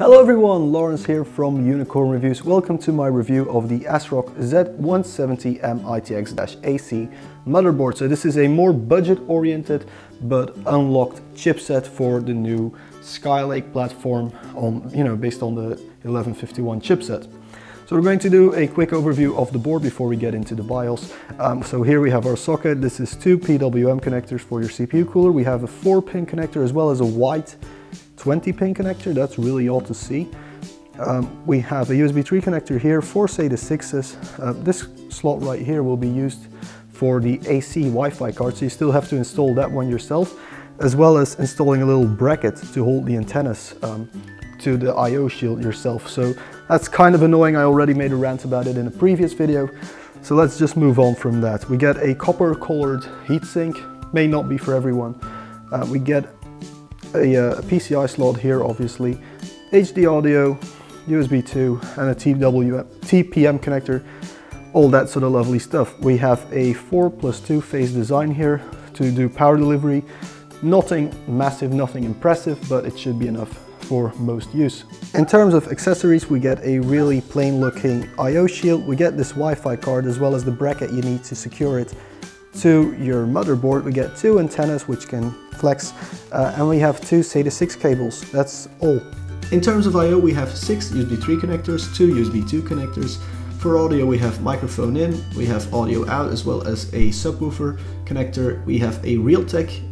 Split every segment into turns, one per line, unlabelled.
Hello everyone, Lawrence here from Unicorn Reviews. Welcome to my review of the ASRock Z170M ITX-AC motherboard. So this is a more budget-oriented but unlocked chipset for the new Skylake platform on, you know, based on the 1151 chipset. So we're going to do a quick overview of the board before we get into the BIOS. Um, so here we have our socket. This is two PWM connectors for your CPU cooler. We have a four pin connector as well as a white 20 pin connector, that's really all to see. Um, we have a USB 3 connector here, four SATA 6s. Uh, this slot right here will be used for the AC Wi-Fi card, so you still have to install that one yourself, as well as installing a little bracket to hold the antennas um, to the I.O. shield yourself. So that's kind of annoying, I already made a rant about it in a previous video. So let's just move on from that. We get a copper colored heatsink, may not be for everyone. Uh, we get a, uh, a PCI slot here obviously, HD audio, USB 2 and a TWM, TPM connector, all that sort of lovely stuff. We have a 4 plus 2 phase design here to do power delivery. Nothing massive, nothing impressive, but it should be enough for most use. In terms of accessories, we get a really plain looking I.O. shield. We get this Wi-Fi card as well as the bracket you need to secure it to your motherboard. We get two antennas which can flex uh, and we have two SATA 6 cables. That's all. In terms of I.O. we have six USB 3 connectors, two USB 2 connectors. For audio we have microphone in, we have audio out as well as a subwoofer connector. We have a Realtek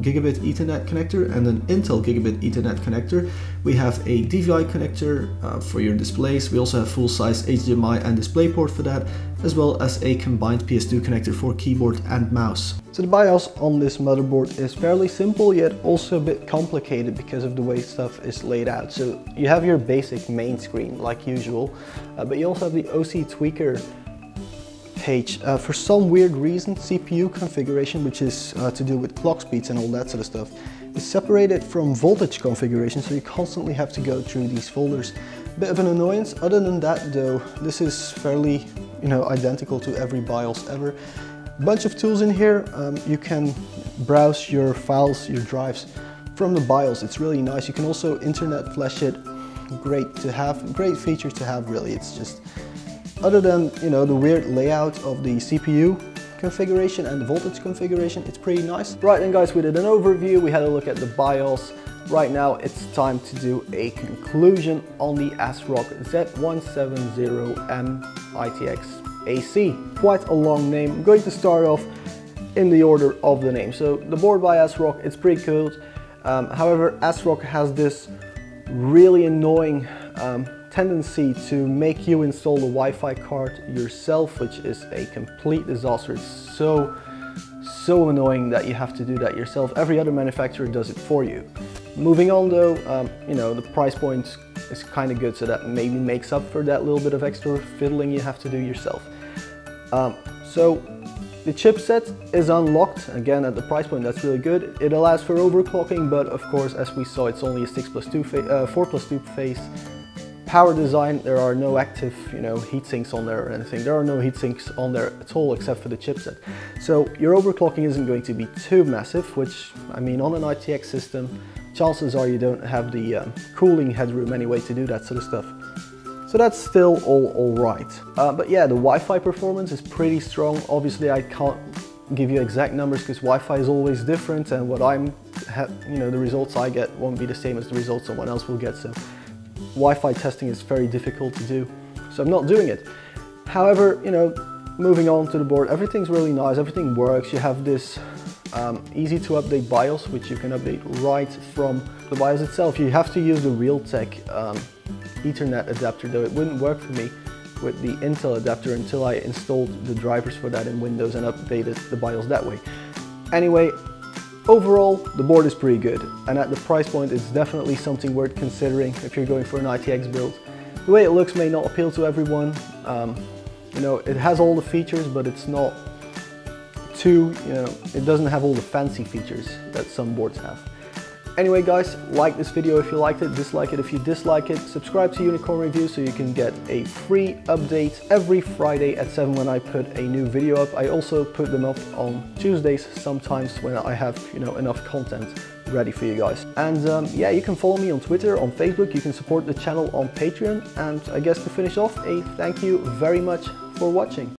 gigabit ethernet connector and an Intel gigabit ethernet connector. We have a DVI connector uh, for your displays. We also have full-size HDMI and DisplayPort for that, as well as a combined PS2 connector for keyboard and mouse. So the BIOS on this motherboard is fairly simple, yet also a bit complicated because of the way stuff is laid out. So you have your basic main screen like usual, uh, but you also have the OC tweaker Uh, for some weird reason, CPU configuration, which is uh, to do with clock speeds and all that sort of stuff, is separated from voltage configuration, so you constantly have to go through these folders. Bit of an annoyance. Other than that, though, this is fairly, you know, identical to every BIOS ever. Bunch of tools in here. Um, you can browse your files, your drives from the BIOS. It's really nice. You can also internet flash it. Great to have, great feature to have really. It's just other than, you know, the weird layout of the CPU configuration and the voltage configuration, it's pretty nice. Right then guys, we did an overview, we had a look at the BIOS. Right now it's time to do a conclusion on the ASRock Z170M ITX AC. Quite a long name. I'm going to start off in the order of the name. So the board by ASRock, it's pretty cool. Um, however, ASRock has this really annoying um, tendency to make you install the Wi-Fi card yourself, which is a complete disaster. It's so, so annoying that you have to do that yourself. Every other manufacturer does it for you. Moving on though, um, you know, the price point is kind of good, so that maybe makes up for that little bit of extra fiddling you have to do yourself. Um, so the chipset is unlocked, again at the price point that's really good. It allows for overclocking, but of course as we saw it's only a 6 plus 2 uh, 4 plus 2 phase power design, there are no active, you know, heat sinks on there or anything. There are no heat sinks on there at all except for the chipset. So your overclocking isn't going to be too massive, which, I mean, on an ITX system, chances are you don't have the um, cooling headroom anyway to do that sort of stuff. So that's still all alright. Uh, but yeah, the Wi-Fi performance is pretty strong. Obviously I can't give you exact numbers because Wi-Fi is always different and what I'm, you know, the results I get won't be the same as the results someone else will get. So Wi-Fi testing is very difficult to do, so I'm not doing it. However, you know, moving on to the board, everything's really nice, everything works. You have this um, easy to update BIOS, which you can update right from the BIOS itself. You have to use the Realtek um, Ethernet adapter, though it wouldn't work for me with the Intel adapter until I installed the drivers for that in Windows and updated the BIOS that way. Anyway, Overall, the board is pretty good, and at the price point it's definitely something worth considering if you're going for an ITX build. The way it looks may not appeal to everyone, um, you know, it has all the features, but it's not too, you know, it doesn't have all the fancy features that some boards have. Anyway guys, like this video if you liked it, dislike it if you dislike it, subscribe to Unicorn Review so you can get a free update every Friday at 7 when I put a new video up. I also put them up on Tuesdays sometimes when I have, you know, enough content ready for you guys. And um, yeah, you can follow me on Twitter, on Facebook, you can support the channel on Patreon, and I guess to finish off, a thank you very much for watching.